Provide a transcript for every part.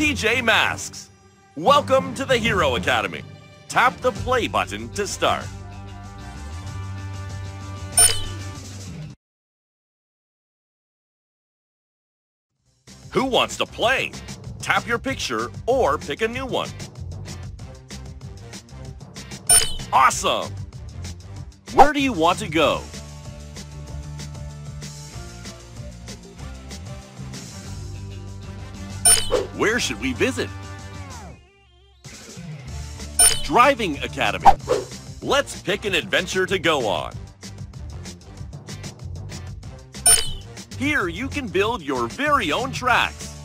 PJ Masks. Welcome to the Hero Academy. Tap the play button to start. Who wants to play? Tap your picture or pick a new one. Awesome! Where do you want to go? Where should we visit? Driving Academy. Let's pick an adventure to go on. Here you can build your very own tracks.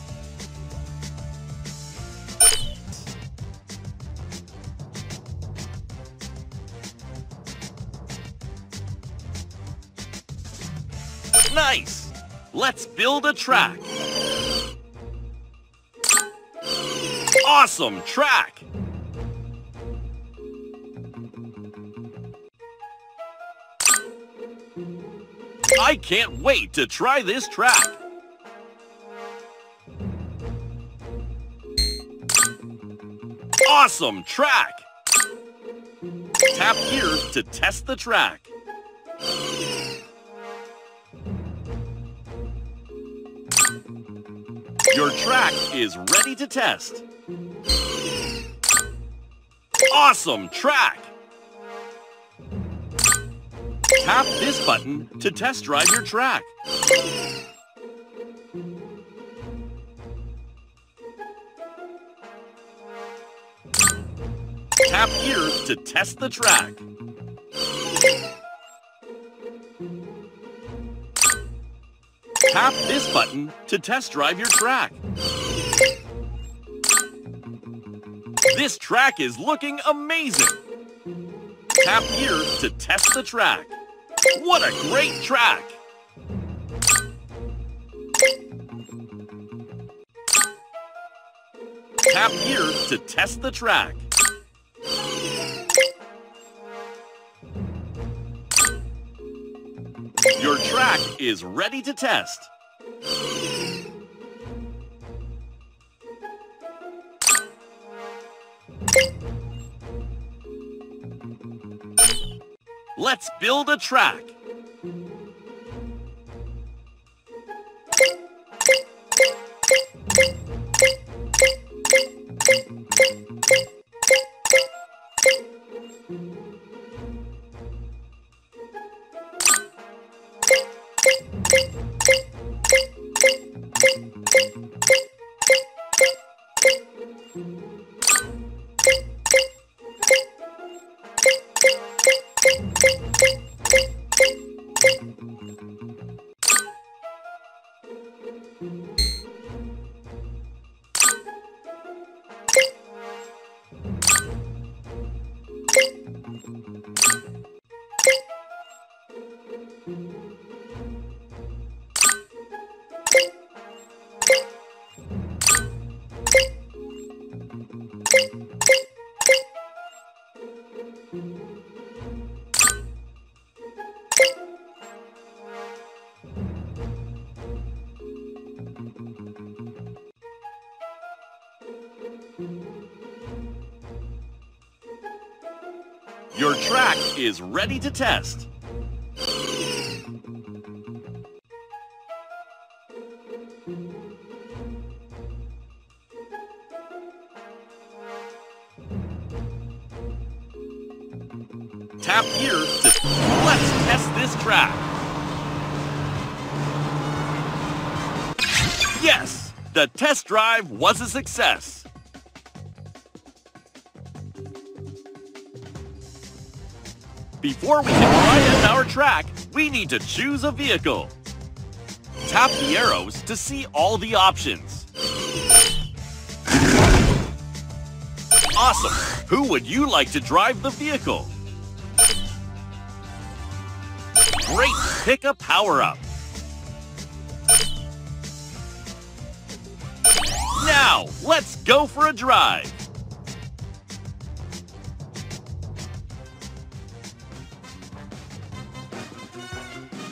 Nice! Let's build a track. Awesome track! I can't wait to try this track. Awesome track! Tap here to test the track. Your track is ready to test. Awesome track! Tap this button to test drive your track. Tap here to test the track. Tap this button to test drive your track. This track is looking amazing. Tap here to test the track. What a great track! Tap here to test the track. Your track is ready to test. Let's build a track. Your track is ready to test. Tap here to... Let's test this track. Yes! The test drive was a success. Before we can try out our track, we need to choose a vehicle. Tap the arrows to see all the options. Awesome! Who would you like to drive the vehicle? Great! Pick a power-up. Now, let's go for a drive.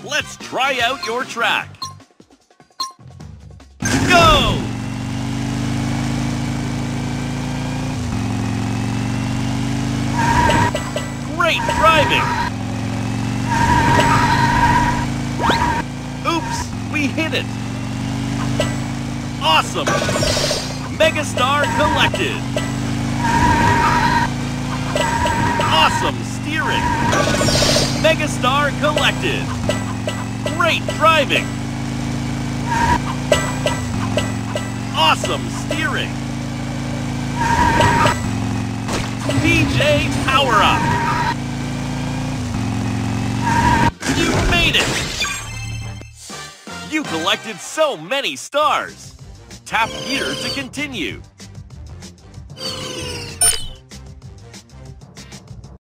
Let's try out your track. Go! Great driving! Oops, we hit it! Awesome! Megastar collected! Awesome steering! Megastar collected! Great driving! Awesome steering! PJ Power Up! You made it! You collected so many stars! Tap here to continue.